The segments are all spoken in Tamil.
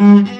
Mm-hmm.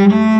Mm-hmm.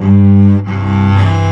Mm-hmm.